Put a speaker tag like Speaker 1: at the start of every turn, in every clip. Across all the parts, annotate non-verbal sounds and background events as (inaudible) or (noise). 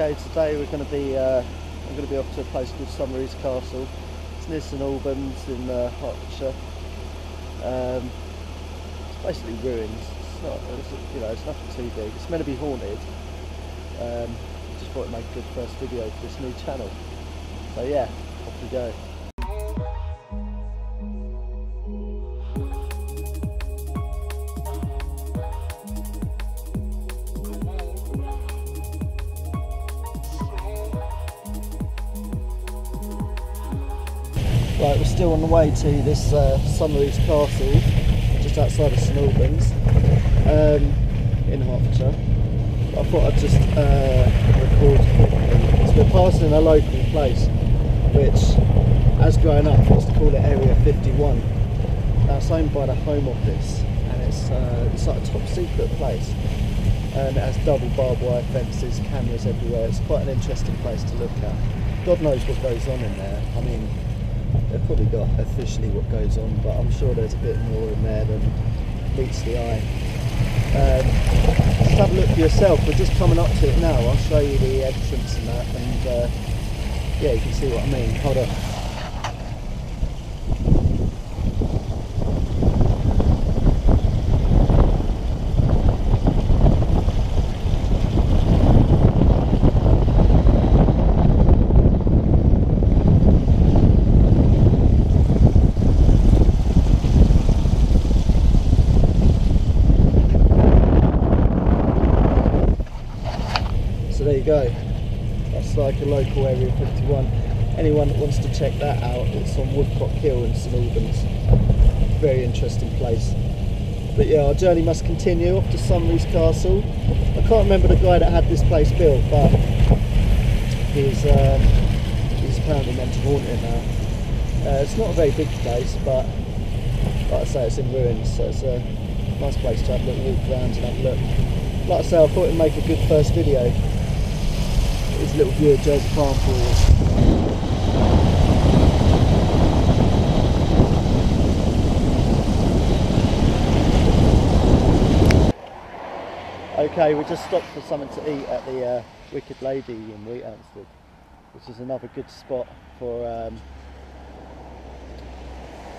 Speaker 1: Okay, today we're going to be uh, I'm going to be off to a place called Someries Castle. It's near St Albans in uh, Hertfordshire. Um, it's basically ruins. It's not, it's, you know, it's nothing too big. It's meant to be haunted. Um, just thought I'd make a good first video for this new channel. So yeah, off we go. Right, we're still on the way to this uh, Castle, just outside of St Albans, um, in Hertfordshire. I thought I'd just uh, record quickly. So we're passing a local place, which, as growing up, I used to call it Area 51. Now it's owned by the Home Office, and it's uh, it's like a top secret place. And it has double barbed wire fences, cameras everywhere. It's quite an interesting place to look at. God knows what goes on in there. I mean, they've probably got officially what goes on, but I'm sure there's a bit more in there than meets the eye. Um, just have a look for yourself. We're just coming up to it now. I'll show you the entrance and that, and uh, yeah, you can see what I mean. Hold on. So there you go. That's like a local area 51. Anyone that wants to check that out, it's on Woodcock Hill in St Albans. Very interesting place. But yeah, our journey must continue off to Someries Castle. I can't remember the guy that had this place built, but he's um, he's apparently meant to haunt it now. Uh, it's not a very big place, but like I say, it's in ruins, so it's a nice place to have a little walk around and have a look. Like I say, I thought it'd make a good first video. A little view of Jersey Farm. Okay, we just stopped for something to eat at the uh, Wicked Lady in Wheathampstead, which is another good spot for um,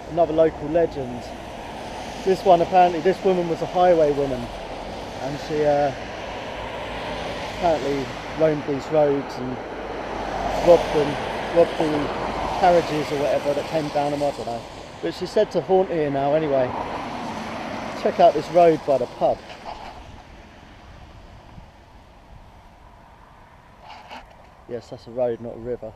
Speaker 1: another local legend. This one apparently, this woman was a highway woman, and she uh, apparently roamed these roads and robbed them, robbed the carriages or whatever that came down them. I don't know. But she's said to haunt here now anyway. Check out this road by the pub. Yes, that's a road, not a river.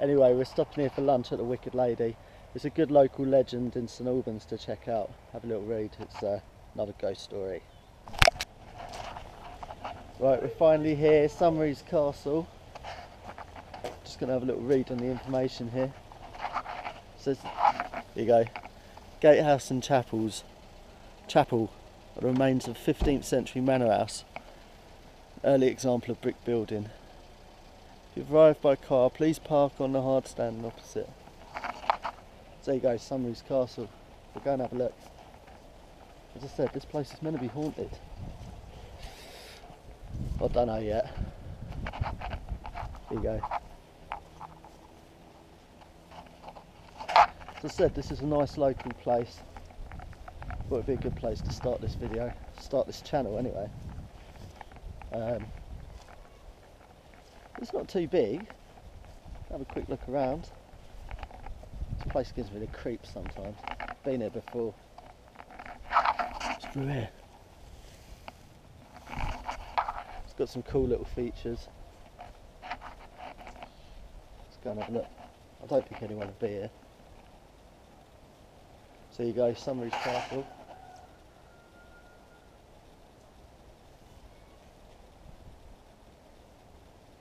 Speaker 1: Anyway, we're stopping here for lunch at the Wicked Lady. It's a good local legend in St Albans to check out. Have a little read. It's uh, another ghost story. Right, we're finally here, Someries Castle. Just going to have a little read on the information here. says, here you go, Gatehouse and Chapels. Chapel, the remains of 15th century manor house. Early example of brick building. If you've arrived by car, please park on the hard stand opposite. So there you go, Someries Castle. We'll go and have a look. As I said, this place is meant to be haunted. I don't know yet. Here you go. As I said, this is a nice local place. It'd be a good place to start this video, start this channel anyway. Um, it's not too big. Have a quick look around. This place gives me the creeps sometimes. Been here before. It's through here. It's got some cool little features. Let's go and have a look. I don't think anyone will be here. So you go, Someries Castle.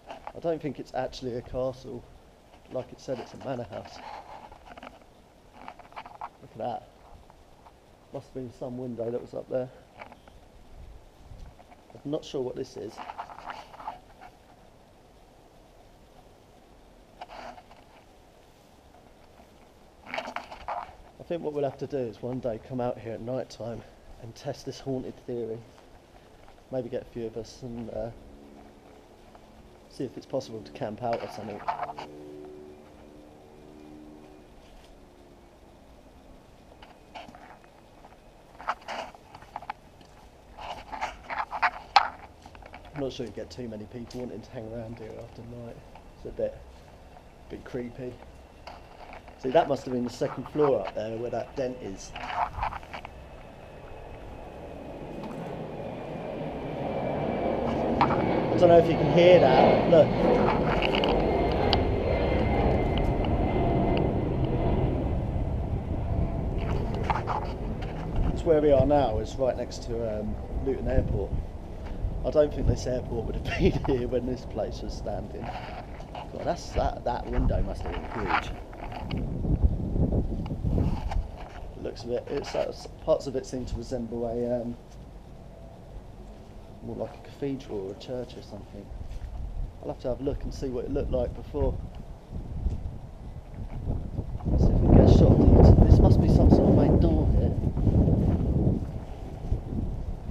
Speaker 1: I don't think it's actually a castle. Like it said, it's a manor house. Look at that. Must have been some window that was up there. I'm not sure what this is. I think what we'll have to do is one day come out here at night time and test this haunted theory. Maybe get a few of us and uh, See if it's possible to camp out or something. I'm not sure you get too many people wanting to hang around here after night. It's a bit, bit creepy. See, that must have been the second floor up there where that dent is. I don't know if you can hear that. Look. It's where we are now. It's right next to um, Luton Airport. I don't think this airport would have (laughs) been here when this place was standing. God, that's that. That window must have been huge. Looks a bit. It's uh, parts of it seem to resemble a um, more like a cathedral or a church or something. I'll have to have a look and see what it looked like before. See if we can get a shot. of it. This must be some sort of main door here.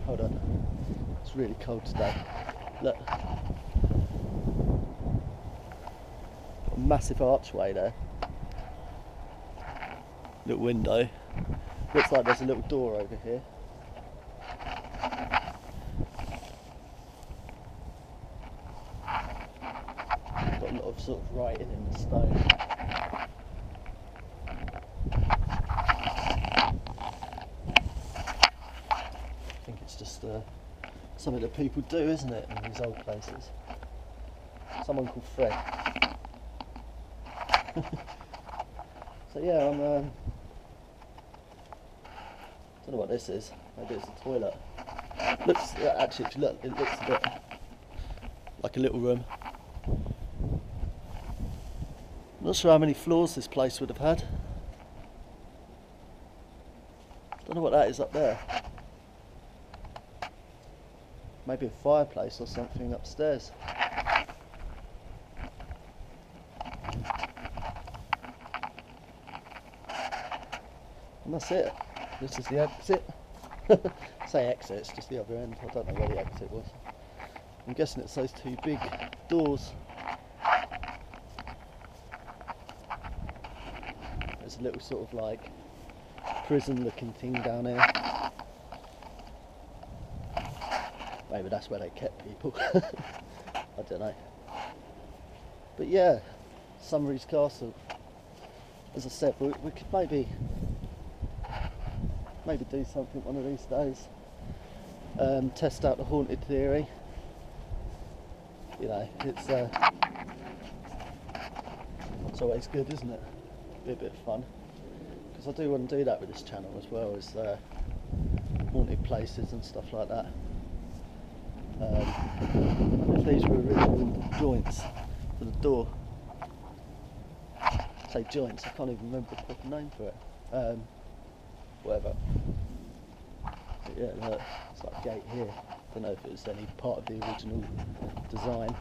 Speaker 1: Hold on. It's really cold today. Look. A massive archway there. Little window. Looks like there's a little door over here. Got a lot of sort of writing in the stone. I think it's just uh, something that people do, isn't it, in these old places? Someone called Fred. (laughs) so yeah, I'm. Um, don't know what this is. Maybe it's a toilet. Looks actually, look, it looks a bit like a little room. I'm Not sure how many floors this place would have had. Don't know what that is up there. Maybe a fireplace or something upstairs. And that's it. This is the exit. (laughs) Say exit, it's just the other end. I don't know where the exit was. I'm guessing it's those two big doors. There's a little sort of like prison looking thing down here. Maybe that's where they kept people. (laughs) I don't know. But yeah, Someries Castle. As I said, we, we could maybe maybe do something one of these days. Um, test out the haunted theory. You know, it's uh, it's always good, isn't it? Be a bit of fun. Because I do want to do that with this channel as well, is uh, haunted places and stuff like that. Um, if these were original joints for the door, say joints, I can't even remember the proper name for it. Um, whatever. But yeah, look, it's like a gate here. I Don't know if it was any part of the original design.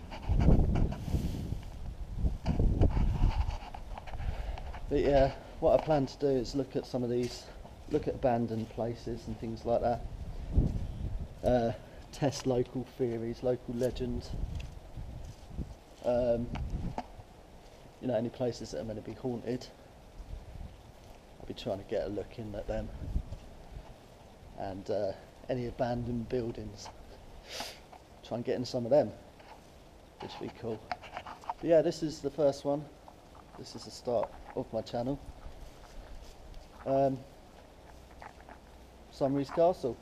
Speaker 1: But yeah, what I plan to do is look at some of these, look at abandoned places and things like that. Uh, test local theories, local legends. Um, you know, any places that are going to be haunted. I'll be trying to get a look in at them. And uh, any abandoned buildings. Try and get in some of them. Which would be cool. But yeah, this is the first one. This is the start of my channel. Um, Someries Castle.